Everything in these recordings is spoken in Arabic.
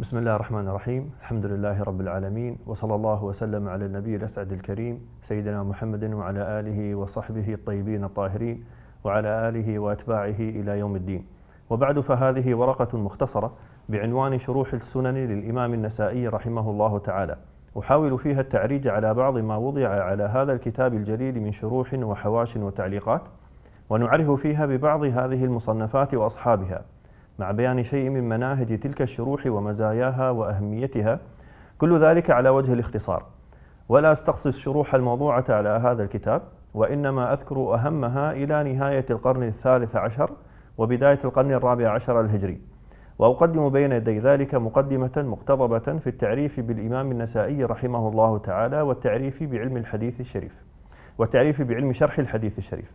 بسم الله الرحمن الرحيم الحمد لله رب العالمين وصلى الله وسلم على النبي الأسعد الكريم سيدنا محمد وعلى آله وصحبه الطيبين الطاهرين وعلى آله وأتباعه إلى يوم الدين وبعد فهذه ورقة مختصرة بعنوان شروح السنن للإمام النسائي رحمه الله تعالى أحاول فيها التعريج على بعض ما وضع على هذا الكتاب الجليل من شروح وحواش وتعليقات ونعرف فيها ببعض هذه المصنفات وأصحابها مع بيان شيء من مناهج تلك الشروح ومزاياها وأهميتها كل ذلك على وجه الاختصار. ولا استقصي الشروح الموضوعة على هذا الكتاب وإنما أذكر أهمها إلى نهاية القرن الثالث عشر وبداية القرن الرابع عشر الهجري. وأقدم بين يدي ذلك مقدمة مقتضبة في التعريف بالإمام النسائي رحمه الله تعالى والتعريف بعلم الحديث الشريف والتعريف بعلم شرح الحديث الشريف.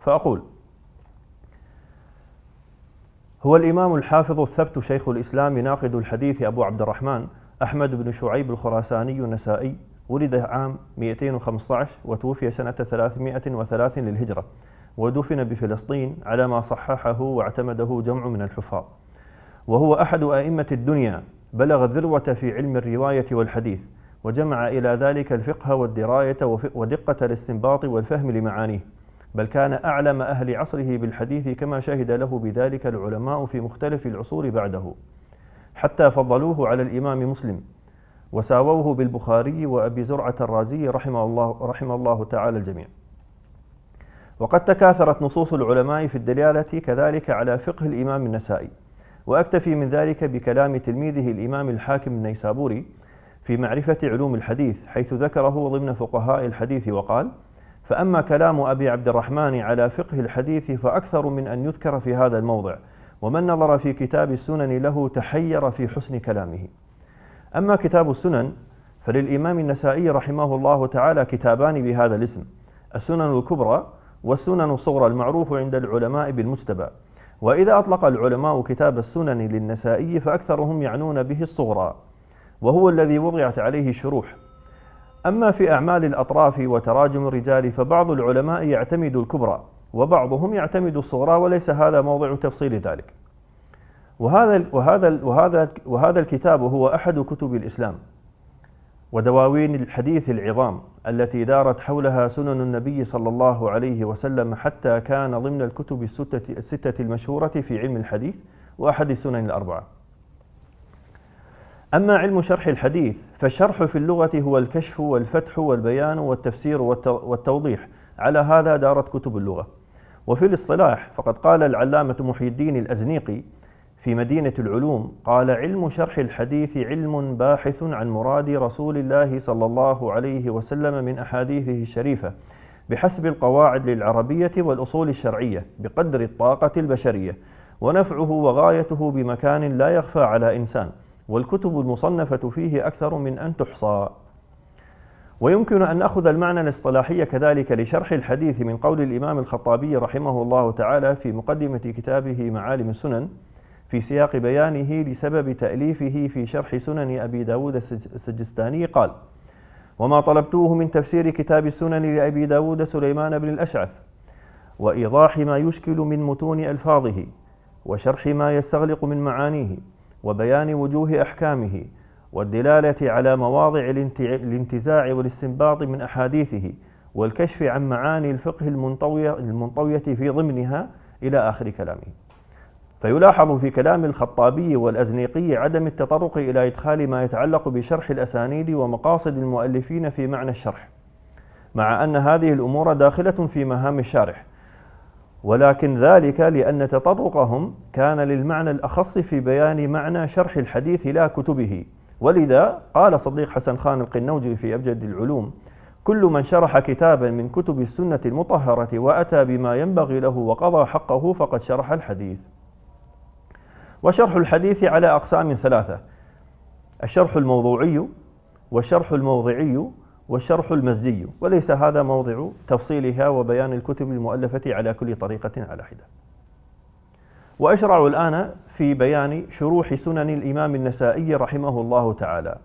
فأقول هو الإمام الحافظ الثبت شيخ الإسلام ناقد الحديث أبو عبد الرحمن أحمد بن شعيب الخراساني النسائي ولد عام 215 وتوفي سنة 303 للهجرة ودفن بفلسطين على ما صححه واعتمده جمع من الحفاظ. وهو أحد أئمة الدنيا بلغ الذروة في علم الرواية والحديث وجمع إلى ذلك الفقه والدراية ودقة الاستنباط والفهم لمعانيه. بل كان أعلم أهل عصره بالحديث كما شهد له بذلك العلماء في مختلف العصور بعده. حتى فضلوه على الإمام مسلم وساووه بالبخاري وأبي زرعة الرازي رحمه الله, رحمه الله تعالى الجميع. وقد تكاثرت نصوص العلماء في الدلالة كذلك على فقه الإمام النسائي. وأكتفي من ذلك بكلام تلميذه الإمام الحاكم النيسابوري في معرفة علوم الحديث حيث ذكره ضمن فقهاء الحديث وقال فأما كلام أبي عبد الرحمن على فقه الحديث فأكثر من أن يذكر في هذا الموضع ومن نظر في كتاب السنن له تحير في حسن كلامه. أما كتاب السنن فللإمام النسائي رحمه الله تعالى كتابان بهذا الاسم السنن الكبرى والسنن الصغرى المعروف عند العلماء بالمجتبى. وإذا أطلق العلماء كتاب السنن للنسائي فأكثرهم يعنون به الصغرى وهو الذي وضعت عليه شروح. أما في أعمال الأطراف وتراجم الرجال فبعض العلماء يعتمد الكبرى وبعضهم يعتمد الصغرى وليس هذا موضع تفصيل ذلك. وهذا وهذا وهذا وهذا الكتاب هو أحد كتب الإسلام. ودواوين الحديث العظام التي دارت حولها سنن النبي صلى الله عليه وسلم حتى كان ضمن الكتب الستة المشهورة في علم الحديث وأحد السنن الأربعة. أما علم شرح الحديث فالشرح في اللغة هو الكشف والفتح والبيان والتفسير والتوضيح. على هذا دارت كتب اللغة. وفي الاصطلاح فقد قال العلامة محي الدين الأزنيقي في مدينة العلوم قال علم شرح الحديث علم باحث عن مراد رسول الله صلى الله عليه وسلم من أحاديثه الشريفة بحسب القواعد للعربية والأصول الشرعية بقدر الطاقة البشرية ونفعه وغايته بمكان لا يخفى على إنسان. والكتب المصنفة فيه أكثر من أن تحصى. ويمكن أن نأخذ المعنى الاصطلاحي كذلك لشرح الحديث من قول الإمام الخطابي رحمه الله تعالى في مقدمة كتابه معالم السنن في سياق بيانه لسبب تأليفه في شرح سنن أبي داود السجستاني قال وما طلبتوه من تفسير كتاب السنن لأبي داود سليمان بن الأشعث وإيضاح ما يشكل من متون ألفاظه وشرح ما يستغلق من معانيه وبيان وجوه أحكامه والدلالة على مواضع الانتزاع والاستنباط من أحاديثه والكشف عن معاني الفقه المنطوية, المنطوية في ضمنها إلى آخر كلامه. فيلاحظ في كلام الخطابي والأزنيقي عدم التطرق إلى إدخال ما يتعلق بشرح الأسانيد ومقاصد المؤلفين في معنى الشرح مع أن هذه الأمور داخلة في مهام الشارح. ولكن ذلك لأن تطرقهم كان للمعنى الأخص في بيان معنى شرح الحديث لا كتبه. ولذا قال صديق حسن خان القنوجي في أبجد العلوم كل من شرح كتابا من كتب السنة المطهرة وأتى بما ينبغي له وقضى حقه فقد شرح الحديث. وشرح الحديث على أقسام ثلاثة الشرح الموضوعي والشرح الموضعي والشرح المزي. وليس هذا موضع تفصيلها وبيان الكتب المؤلفة على كل طريقة على حدة. وأشرع الآن في بيان شروح سنن الإمام النسائي رحمه الله تعالى.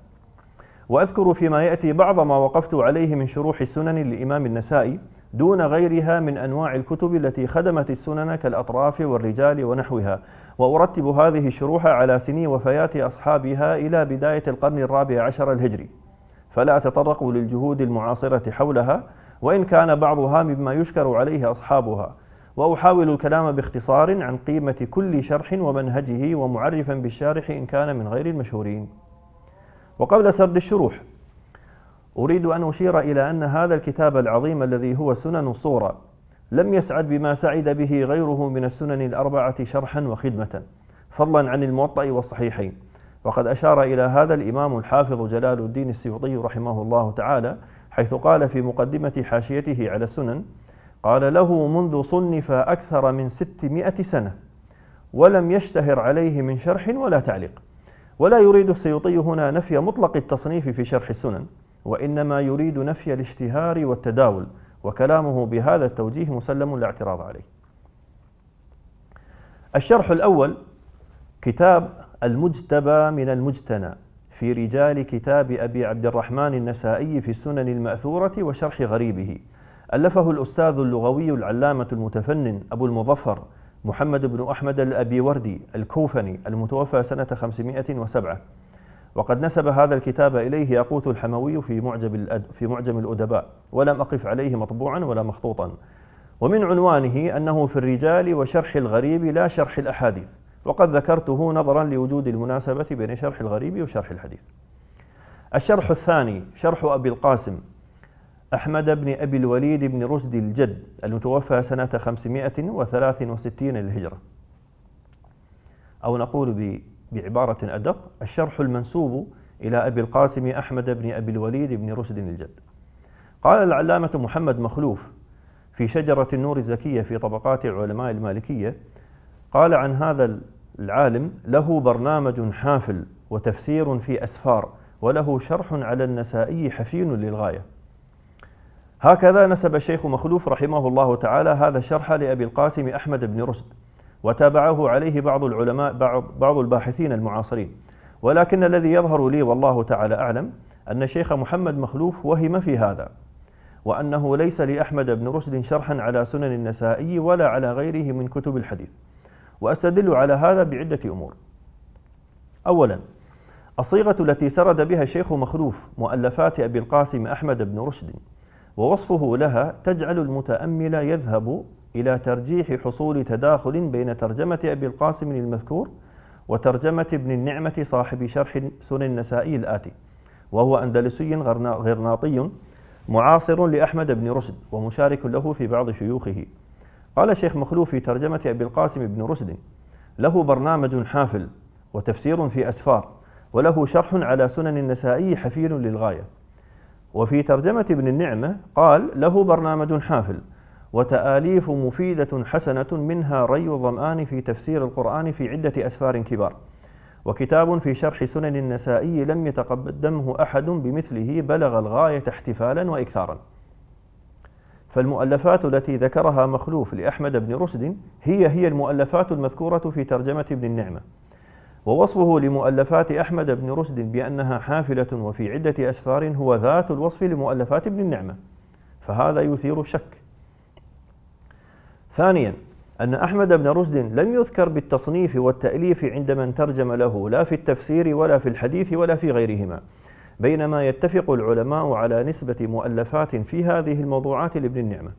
وأذكر فيما يأتي بعض ما وقفت عليه من شروح سنن الإمام النسائي دون غيرها من أنواع الكتب التي خدمت السنن كالأطراف والرجال ونحوها. وأرتب هذه الشروح على سني وفيات أصحابها إلى بداية القرن الرابع عشر الهجري. فلا أتطرق للجهود المعاصرة حولها وإن كان بعضها مما يشكر عليه أصحابها. وأحاول الكلام باختصار عن قيمة كل شرح ومنهجه ومعرفا بالشارح إن كان من غير المشهورين. وقبل سرد الشروح أريد أن أشير إلى أن هذا الكتاب العظيم الذي هو سنن صورة لم يسعد بما سعد به غيره من السنن الأربعة شرحا وخدمة فضلا عن الموطأ والصحيحين. وقد أشار إلى هذا الإمام الحافظ جلال الدين السيوطي رحمه الله تعالى حيث قال في مقدمة حاشيته على السنن قال له منذ صنف أكثر من ستمائة سنة ولم يشتهر عليه من شرح ولا تعليق. ولا يريد السيوطي هنا نفي مطلق التصنيف في شرح السنن وإنما يريد نفي الاشتهار والتداول وكلامه بهذا التوجيه مسلم لا اعتراض عليه. الشرح الأول كتاب المجتبى من المجتنى في رجال كتاب أبي عبد الرحمن النسائي في السنن المأثورة وشرح غريبه. ألفه الأستاذ اللغوي العلامة المتفنن أبو المظفر محمد بن أحمد الأبي وردي الكوفني المتوفى سنة 507 وقد نسب هذا الكتاب إليه ياقوت الحموي في معجم الأد في معجم الأدباء ولم أقف عليه مطبوعا ولا مخطوطا. ومن عنوانه أنه في الرجال وشرح الغريب لا شرح الأحاديث. وقد ذكرته نظرا لوجود المناسبة بين شرح الغريب وشرح الحديث. الشرح الثاني شرح أبي القاسم أحمد بن أبي الوليد بن رشد الجد المتوفى سنة 563 للهجرة. أو نقول بعبارة أدق الشرح المنسوب إلى أبي القاسم أحمد بن أبي الوليد بن رشد الجد. قال العلامة محمد مخلوف في شجرة النور الزكية في طبقات علماء المالكية قال عن هذا العالم له برنامج حافل وتفسير في أسفار وله شرح على النسائي حفين للغاية. هكذا نسب الشيخ مخلوف رحمه الله تعالى هذا الشرح لأبي القاسم أحمد بن رشد وتابعه عليه بعض العلماء بعض, بعض الباحثين المعاصرين. ولكن الذي يظهر لي والله تعالى أعلم أن الشيخ محمد مخلوف وهم في هذا وأنه ليس لأحمد بن رشد شرحا على سنن النسائي ولا على غيره من كتب الحديث. وأستدل على هذا بعدة أمور. أولا الصيغة التي سرد بها الشيخ مخلوف مؤلفات أبي القاسم أحمد بن رشد ووصفه لها تجعل المتأمل يذهب إلى ترجيح حصول تداخل بين ترجمة أبي القاسم المذكور وترجمة ابن النعمة صاحب شرح سنن النسائي الآتي وهو أندلسي غرناطي معاصر لأحمد بن رشد ومشارك له في بعض شيوخه. قال الشيخ مخلوف في ترجمة أبي القاسم بن رشد له برنامج حافل وتفسير في أسفار وله شرح على سنن النسائي حفيل للغاية. وفي ترجمة ابن النعمة قال له برنامج حافل وتآليف مفيدة حسنة منها ري الظمآن في تفسير القرآن في عدة أسفار كبار. وكتاب في شرح سنن النسائي لم يتقدمه أحد بمثله بلغ الغاية احتفالا وإكثارا. فالمؤلفات التي ذكرها مخلوف لأحمد بن رشد هي هي المؤلفات المذكورة في ترجمة ابن النعمة. ووصفه لمؤلفات أحمد بن رشد بأنها حافلة وفي عدة أسفار هو ذات الوصف لمؤلفات ابن النعمة فهذا يثير الشك. ثانيا أن أحمد بن رشد لم يذكر بالتصنيف والتأليف عند من ترجم له لا في التفسير ولا في الحديث ولا في غيرهما. بينما يتفق العلماء على نسبة مؤلفات في هذه الموضوعات لابن النعمة.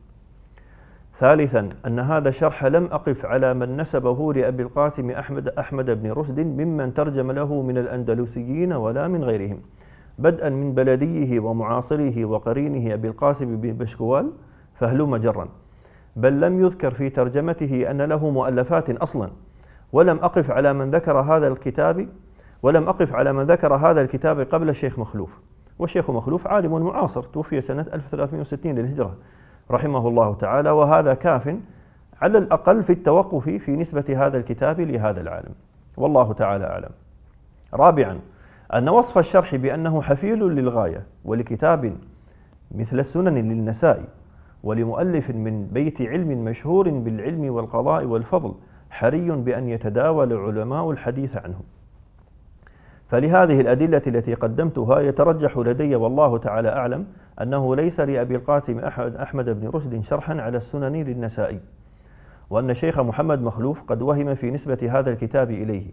ثالثا أن هذا الشرح لم أقف على من نسبه لأبي القاسم أحمد أحمد بن رشد ممن ترجم له من الأندلسيين ولا من غيرهم بدءا من بلديه ومعاصره وقرينه أبي القاسم بن بشكوال فهلم جرا. بل لم يذكر في ترجمته أن له مؤلفات أصلا. ولم أقف على من ذكر هذا الكتاب ولم أقف على من ذكر هذا الكتاب قبل الشيخ مخلوف. والشيخ مخلوف عالم معاصر توفي سنة 1360 للهجرة رحمه الله تعالى وهذا كاف على الأقل في التوقف في نسبة هذا الكتاب لهذا العالم. والله تعالى أعلم. رابعا أن وصف الشرح بأنه حفيل للغاية ولكتاب مثل السنن للنسائي ولمؤلف من بيت علم مشهور بالعلم والقضاء والفضل حري بأن يتداول علماء الحديث عنه. فلهذه الأدلة التي قدمتها يترجح لدي والله تعالى أعلم أنه ليس لأبي القاسم أحمد بن رشد شرحا على السنن للنسائي وأن الشيخ محمد مخلوف قد وهم في نسبة هذا الكتاب إليه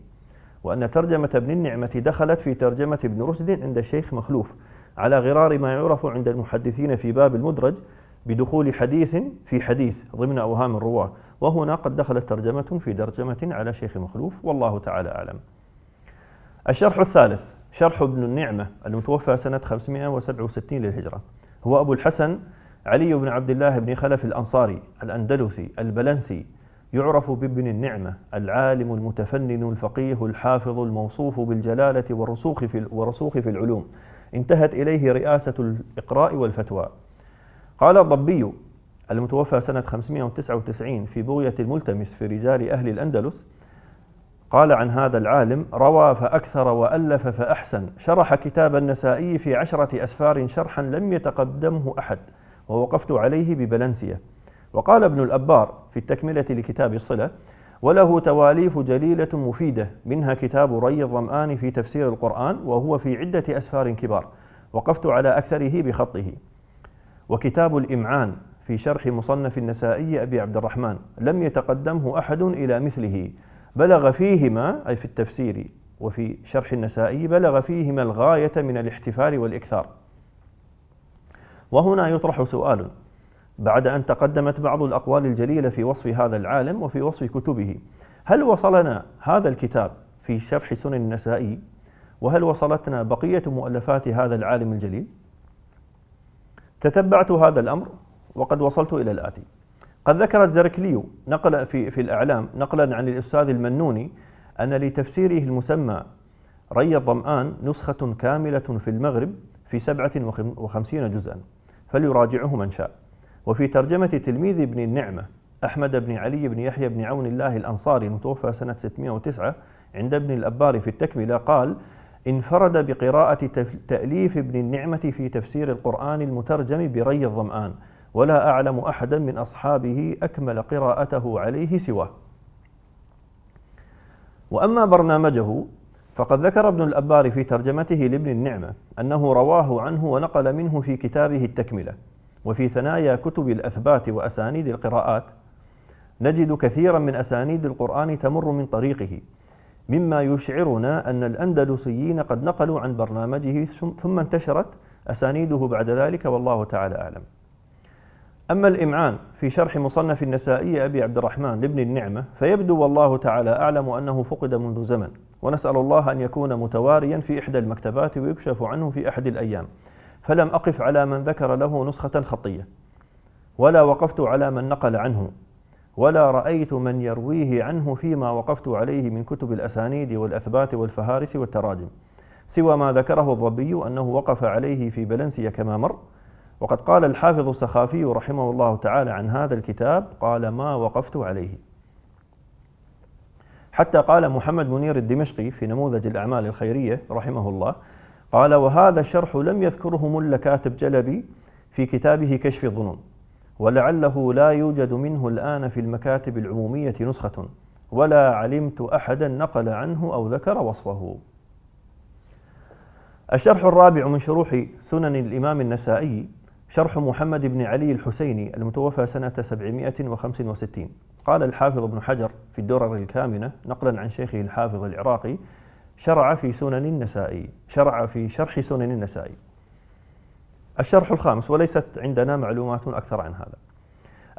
وأن ترجمة ابن النعمة دخلت في ترجمة ابن رشد عند الشيخ مخلوف على غرار ما يعرف عند المحدثين في باب المدرج بدخول حديث في حديث ضمن أوهام الرواة وهنا قد دخلت ترجمة في ترجمة على شيخ مخلوف والله تعالى أعلم. الشرح الثالث شرح ابن النعمة المتوفى سنة 567 للهجرة. هو أبو الحسن علي بن عبد الله بن خلف الأنصاري الأندلسي البلنسي يعرف بابن النعمة العالم المتفنن الفقيه الحافظ الموصوف بالجلالة والرسوخ في ورسوخ في العلوم. انتهت إليه رئاسة الإقراء والفتوى. قال الضبي المتوفى سنة 599 في بغية الملتمس في رجال أهل الأندلس قال عن هذا العالم روى فأكثر وألف فأحسن. شرح كتاب النسائي في عشرة أسفار شرحا لم يتقدمه أحد ووقفت عليه ببلنسية. وقال ابن الأبار في التكملة لكتاب الصلة وله تواليف جليلة مفيدة منها كتاب ري الظمآن في تفسير القرآن وهو في عدة أسفار كبار وقفت على أكثره بخطه. وكتاب الإمعان في شرح مصنف النسائي أبي عبد الرحمن لم يتقدمه أحد إلى مثله. بلغ فيهما أي في التفسير وفي شرح النسائي بلغ فيهما الغاية من الاحتفال والإكثار. وهنا يطرح سؤال بعد أن تقدمت بعض الأقوال الجليلة في وصف هذا العالم وفي وصف كتبه هل وصلنا هذا الكتاب في شرح سنن النسائي؟ وهل وصلتنا بقية مؤلفات هذا العالم الجليل؟ تتبعت هذا الأمر وقد وصلت إلى الآتي. قد ذكرت زركليو نقل في في الأعلام نقلا عن الأستاذ المنوني أن لتفسيره المسمى ري الظمآن نسخة كاملة في المغرب في سبعة وخمسين جزءا فليراجعه من شاء. وفي ترجمة تلميذ ابن النعمة أحمد بن علي بن يحيى بن عون الله الأنصاري المتوفى سنة 609 عند ابن الأبار في التكملة قال انفرد بقراءة تأليف ابن النعمة في تفسير القرآن المترجم بري الظمآن. ولا أعلم أحدا من أصحابه أكمل قراءته عليه سواه. وأما برنامجه فقد ذكر ابن الأبار في ترجمته لابن النعمة أنه رواه عنه ونقل منه في كتابه التكملة. وفي ثنايا كتب الأثبات وأسانيد القراءات نجد كثيرا من أسانيد القرآن تمر من طريقه مما يشعرنا أن الأندلسيين قد نقلوا عن برنامجه ثم انتشرت أسانيده بعد ذلك والله تعالى أعلم. أما الإمعان في شرح مصنف النسائي أبي عبد الرحمن لابن النعمة فيبدو والله تعالى أعلم أنه فقد منذ زمن ونسأل الله أن يكون متواريا في إحدى المكتبات ويكشف عنه في أحد الأيام. فلم أقف على من ذكر له نسخة خطية ولا وقفت على من نقل عنه ولا رأيت من يرويه عنه فيما وقفت عليه من كتب الأسانيد والأثبات والفهارس والتراجم. سوى ما ذكره الضبي أنه وقف عليه في بلنسية كما مر وقد قال الحافظ السخافي رحمه الله تعالى عن هذا الكتاب قال ما وقفت عليه. حتى قال محمد منير الدمشقي في نموذج الأعمال الخيرية رحمه الله قال وهذا الشرح لم يذكره ملا كاتب جلبي في كتابه كشف الظنون ولعله لا يوجد منه الآن في المكاتب العمومية نسخة ولا علمت أحدا نقل عنه أو ذكر وصفه. الشرح الرابع من شروح سنن الإمام النسائي شرح محمد بن علي الحسيني المتوفى سنة 765 قال الحافظ ابن حجر في الدرر الكامنة نقلا عن شيخه الحافظ العراقي شرع في سنن النسائي شرع في شرح سنن النسائي. الشرح الخامس وليست عندنا معلومات أكثر عن هذا.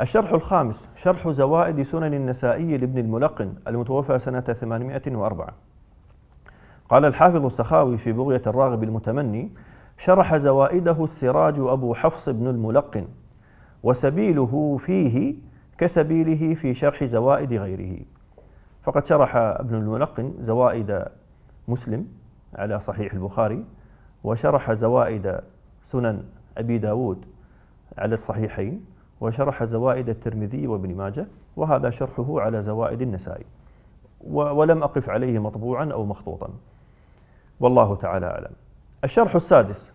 الشرح الخامس شرح زوائد سنن النسائي لابن الملقن المتوفى سنة 804 قال الحافظ السخاوي في بغية الراغب المتمني شرح زوائده السراج أبو حفص بن الملقن وسبيله فيه كسبيله في شرح زوائد غيره. فقد شرح ابن الملقن زوائد مسلم على صحيح البخاري وشرح زوائد سنن أبي داود على الصحيحين وشرح زوائد الترمذي وابن ماجه وهذا شرحه على زوائد النسائي. ولم أقف عليه مطبوعا أو مخطوطا. والله تعالى أعلم. الشرح السادس.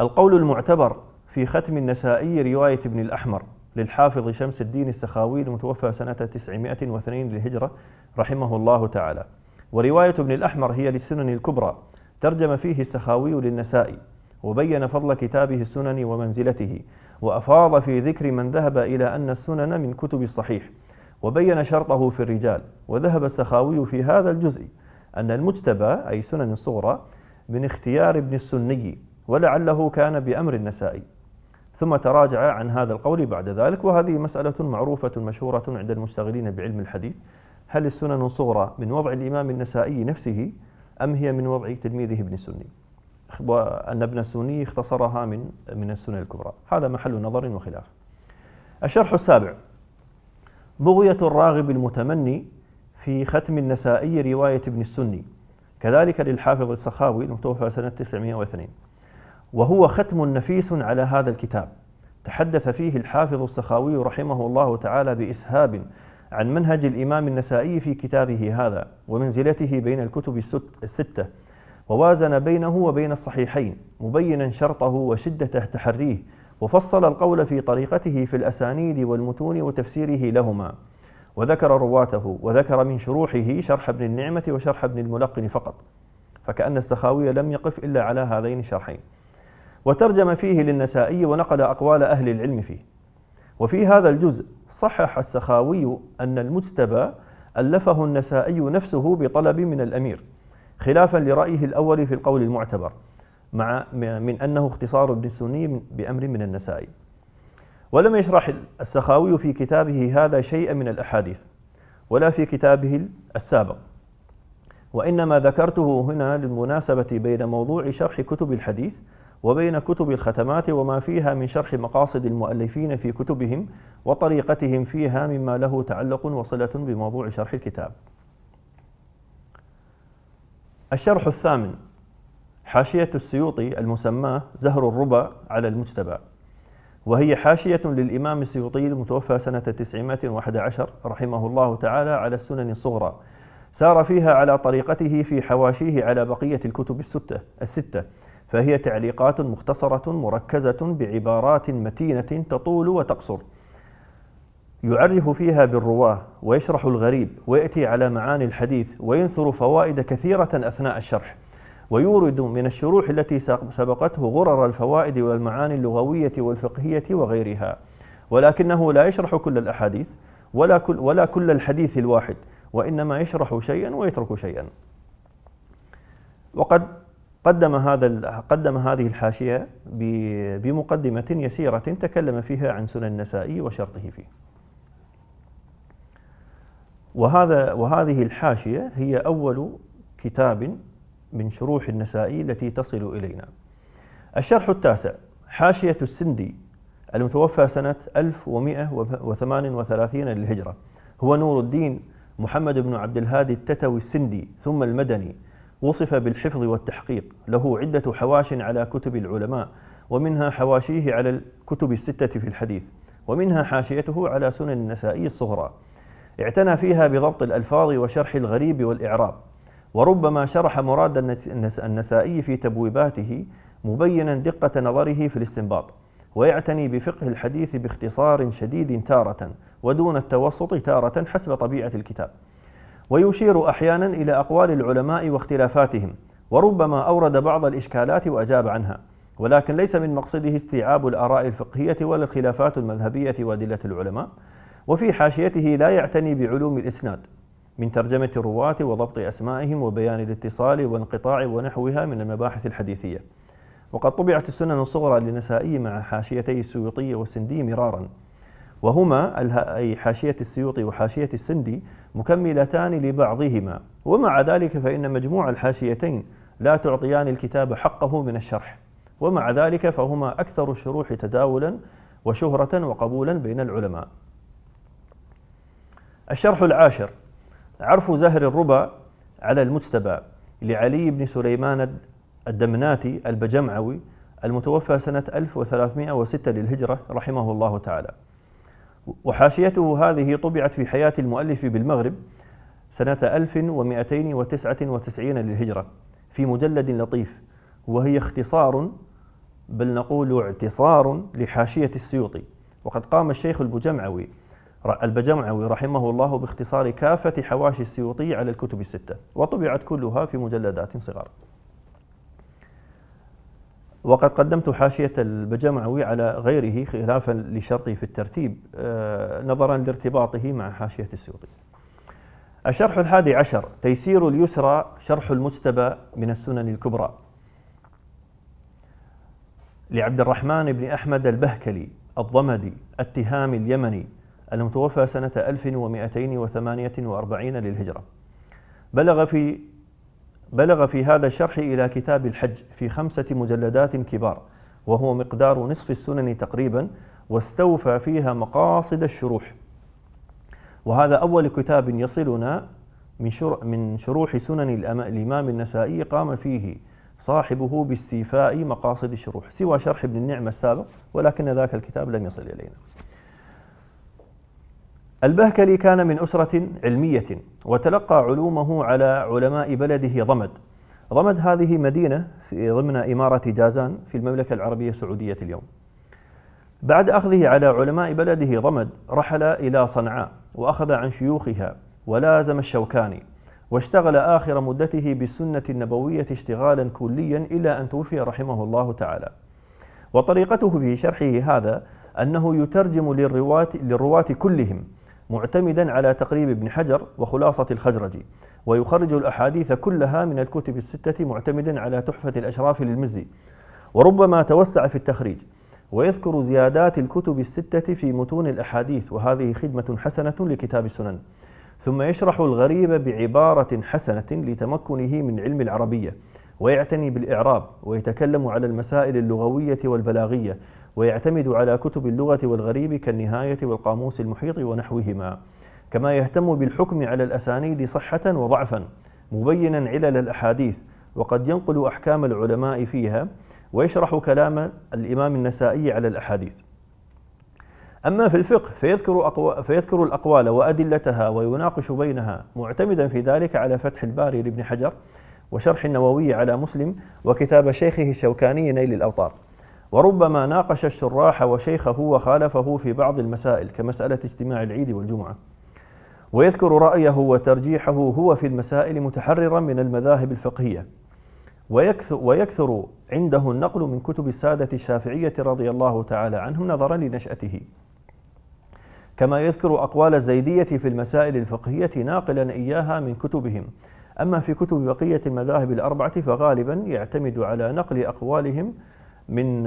القول المعتبر في ختم النسائي رواية ابن الأحمر للحافظ شمس الدين السخاوي المتوفى سنة 902 للهجرة رحمه الله تعالى. ورواية ابن الأحمر هي للسنن الكبرى ترجم فيه السخاوي للنسائي وبين فضل كتابه السنن ومنزلته وأفاض في ذكر من ذهب إلى أن السنن من كتب الصحيح وبين شرطه في الرجال وذهب السخاوي في هذا الجزء أن المجتبى أي سنن الصغرى من اختيار ابن السني ولعله كان بأمر النسائي. ثم تراجع عن هذا القول بعد ذلك وهذه مسألة معروفة مشهورة عند المشتغلين بعلم الحديث. هل السنن الصغرى من وضع الإمام النسائي نفسه أم هي من وضع تلميذه ابن السني؟ وأن ابن السني اختصرها من من السنن الكبرى. هذا محل نظر وخلاف. الشرح السابع. بغية الراغب المتمني في ختم النسائي رواية ابن السني. كذلك للحافظ السخاوي المتوفى سنة 902 وهو ختم نفيس على هذا الكتاب. تحدث فيه الحافظ السخاوي رحمه الله تعالى بإسهاب عن منهج الإمام النسائي في كتابه هذا ومنزلته بين الكتب الستة. ووازن بينه وبين الصحيحين مبينا شرطه وشدة تحريه وفصل القول في طريقته في الأسانيد والمتون وتفسيره لهما. وذكر رواته وذكر من شروحه شرح ابن النعمة وشرح ابن الملقن فقط. فكأن السخاوي لم يقف إلا على هذين الشرحين. وترجم فيه للنسائي ونقل أقوال أهل العلم فيه. وفي هذا الجزء صحح السخاوي أن المجتبى ألفه النسائي نفسه بطلب من الأمير خلافا لرأيه الأول في القول المعتبر مع من أنه اختصار ابن السني بأمر من النسائي. ولم يشرح السخاوي في كتابه هذا شيئا من الأحاديث ولا في كتابه السابق وإنما ذكرته هنا للمناسبة بين موضوع شرح كتب الحديث وبين كتب الختمات وما فيها من شرح مقاصد المؤلفين في كتبهم وطريقتهم فيها مما له تعلق وصلة بموضوع شرح الكتاب. الشرح الثامن حاشية السيوطي المسماة زهر الربا على المجتبى وهي حاشية للإمام السيوطي المتوفى سنة 911 رحمه الله تعالى على السنن الصغرى. سار فيها على طريقته في حواشيه على بقية الكتب الستة, الستة. فهي تعليقات مختصرة مركزة بعبارات متينة تطول وتقصر. يعرف فيها بالرواة ويشرح الغريب ويأتي على معاني الحديث وينثر فوائد كثيرة أثناء الشرح. ويورد من الشروح التي سبقته غرر الفوائد والمعاني اللغوية والفقهية وغيرها. ولكنه لا يشرح كل الأحاديث ولا كل, ولا كل الحديث الواحد وإنما يشرح شيئا ويترك شيئا. وقد قدم هذا قدم هذه الحاشية بمقدمة يسيرة تكلم فيها عن سنن النسائي وشرطه فيه. وهذا وهذه الحاشية هي أول كتاب من شروح النسائي التي تصل إلينا. الشرح التاسع حاشية السندي المتوفى سنة 1138 للهجرة. هو نور الدين محمد بن عبد الهادي التتوي السندي ثم المدني. وصف بالحفظ والتحقيق. له عدة حواش على كتب العلماء ومنها حواشيه على الكتب الستة في الحديث ومنها حاشيته على سنن النسائي الصغرى. اعتنى فيها بضبط الألفاظ وشرح الغريب والإعراب. وربما شرح مراد النسائي في تبويباته مبينا دقة نظره في الاستنباط ويعتني بفقه الحديث باختصار شديد تارة ودون التوسط تارة حسب طبيعة الكتاب. ويشير أحيانا إلى أقوال العلماء واختلافاتهم وربما أورد بعض الإشكالات وأجاب عنها ولكن ليس من مقصده استيعاب الآراء الفقهية ولا الخلافات المذهبية وأدلة العلماء وفي حاشيته لا يعتني بعلوم الإسناد. من ترجمة الرواة وضبط أسمائهم وبيان الاتصال والانقطاع ونحوها من المباحث الحديثية. وقد طبعت السنن الصغرى للنسائي مع حاشيتي السيوطي والسندي مرارا. وهما أي حاشية السيوطي وحاشية السندي مكملتان لبعضهما. ومع ذلك فإن مجموع الحاشيتين لا تعطيان الكتاب حقه من الشرح. ومع ذلك فهما أكثر الشروح تداولا وشهرة وقبولا بين العلماء. الشرح العاشر عرف زهر الربا على المجتبى لعلي بن سليمان الدمناتي البجمعوي المتوفى سنة 1306 للهجرة رحمه الله تعالى. وحاشيته هذه طبعت في حياة المؤلف بالمغرب سنة 1299 للهجرة في مجلد لطيف وهي اختصار بل نقول اعتصار لحاشية السيوطي. وقد قام الشيخ البجمعوي البجمعوي رحمه الله باختصار كافة حواشي السيوطي على الكتب الستة وطبعت كلها في مجلدات صغار. وقد قدمت حاشية البجمعوي على غيره خلافا لشرطي في الترتيب آه، نظرا لارتباطه مع حاشية السيوطي. الشرح الحادي عشر تيسير اليسرى شرح المجتبى من السنن الكبرى. لعبد الرحمن بن أحمد البهكلي الضمدي التهامي اليمني المتوفى سنة 1248 للهجرة. بلغ في بلغ في هذا الشرح إلى كتاب الحج في خمسة مجلدات كبار وهو مقدار نصف السنن تقريبا واستوفى فيها مقاصد الشروح. وهذا أول كتاب يصلنا من من شروح سنن الإمام النسائي قام فيه صاحبه باستيفاء مقاصد الشروح سوى شرح ابن النعمة السابق ولكن ذاك الكتاب لم يصل إلينا. البهكلي كان من أسرة علمية وتلقى علومه على علماء بلده ضمد. ضمد هذه مدينة في ضمن إمارة جازان في المملكة العربية السعودية اليوم. بعد أخذه على علماء بلده ضمد رحل إلى صنعاء وأخذ عن شيوخها ولازم الشوكاني واشتغل آخر مدته بالسنة النبوية اشتغالا كليا إلى أن توفي رحمه الله تعالى. وطريقته في شرحه هذا أنه يترجم للرواة, للرواة كلهم معتمدا على تقريب ابن حجر وخلاصة الخزرجي ويخرج الأحاديث كلها من الكتب الستة معتمدا على تحفة الأشراف للمزي. وربما توسع في التخريج. ويذكر زيادات الكتب الستة في متون الأحاديث وهذه خدمة حسنة لكتاب السنن. ثم يشرح الغريب بعبارة حسنة لتمكنه من علم العربية ويعتني بالإعراب ويتكلم على المسائل اللغوية والبلاغية ويعتمد على كتب اللغة والغريب كالنهاية والقاموس المحيط ونحوهما كما يهتم بالحكم على الأسانيد صحة وضعفا مبينا علل الأحاديث وقد ينقل أحكام العلماء فيها ويشرح كلام الإمام النسائي على الأحاديث. أما في الفقه فيذكر, أقوى فيذكر الأقوال وأدلتها ويناقش بينها معتمدا في ذلك على فتح الباري لابن حجر وشرح النووي على مسلم وكتاب شيخه الشوكاني نيل الأوطار. وربما ناقش الشراح وشيخه وخالفه في بعض المسائل كمسألة اجتماع العيد والجمعة. ويذكر رأيه وترجيحه هو في المسائل متحررا من المذاهب الفقهية. ويكثر, ويكثر عنده النقل من كتب السادة الشافعية رضي الله تعالى عنهم نظرا لنشأته. كما يذكر أقوال الزيدية في المسائل الفقهية ناقلا إياها من كتبهم. أما في كتب بقية المذاهب الأربعة فغالبا يعتمد على نقل أقوالهم من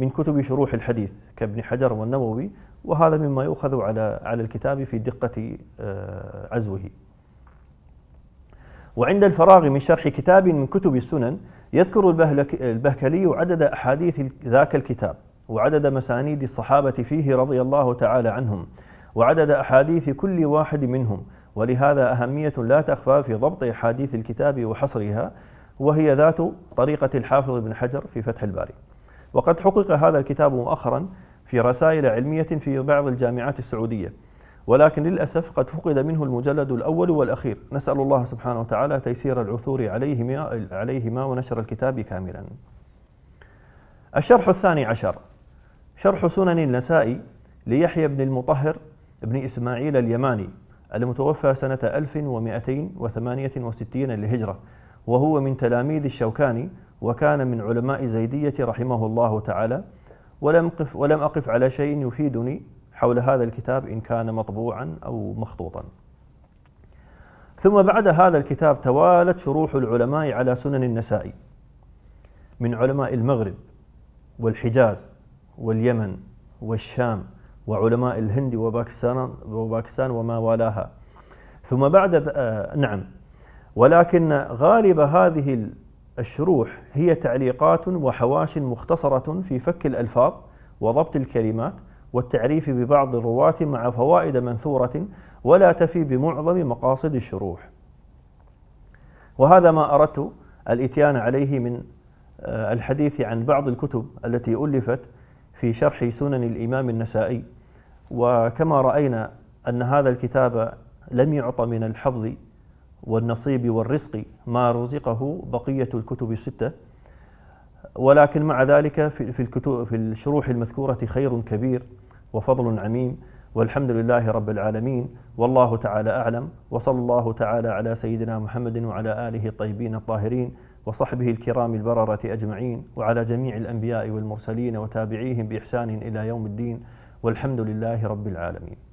من كتب شروح الحديث كابن حجر والنووي وهذا مما يؤخذ على على الكتاب في دقة آه، عزوه. وعند الفراغ من شرح كتاب من كتب السنن يذكر البهكلي عدد أحاديث ذاك الكتاب وعدد مسانيد الصحابة فيه رضي الله تعالى عنهم وعدد أحاديث كل واحد منهم ولهذا أهمية لا تخفى في ضبط أحاديث الكتاب وحصرها وهي ذات طريقة الحافظ بن حجر في فتح الباري. وقد حقق هذا الكتاب مؤخرا في رسائل علمية في بعض الجامعات السعودية ولكن للأسف قد فقد منه المجلد الأول والأخير. نسأل الله سبحانه وتعالى تيسير العثور عليهما, عليهما ونشر الكتاب كاملا. الشرح الثاني عشر. شرح سنن النسائي ليحيى بن المطهر بن إسماعيل اليماني المتوفى سنة 1268 للهجرة. وهو من تلاميذ الشوكاني وكان من علماء زيدية رحمه الله تعالى. ولم أقف, ولم أقف على شيء يفيدني حول هذا الكتاب إن كان مطبوعا أو مخطوطا. ثم بعد هذا الكتاب توالت شروح العلماء على سنن النسائي. من علماء المغرب والحجاز واليمن والشام وعلماء الهند وباكستان وباكستان وما والاها. ثم بعد آه نعم. ولكن غالب هذه الشروح هي تعليقات وحواش مختصرة في فك الألفاظ وضبط الكلمات والتعريف ببعض الرواة مع فوائد منثورة ولا تفي بمعظم مقاصد الشروح. وهذا ما أردت الإتيان عليه من آه، الحديث عن بعض الكتب التي ألفت في شرح سنن الإمام النسائي. وكما رأينا أن هذا الكتاب لم يعط من الحظ والنصيب والرزق ما رزقه بقية الكتب الستة. ولكن مع ذلك في الكتب في الشروح المذكورة خير كبير وفضل عميم. والحمد لله رب العالمين. والله تعالى أعلم. وصلى الله تعالى على سيدنا محمد وعلى آله الطيبين الطاهرين وصحبه الكرام البررة أجمعين وعلى جميع الأنبياء والمرسلين وتابعيهم بإحسان إلى يوم الدين. والحمد لله رب العالمين.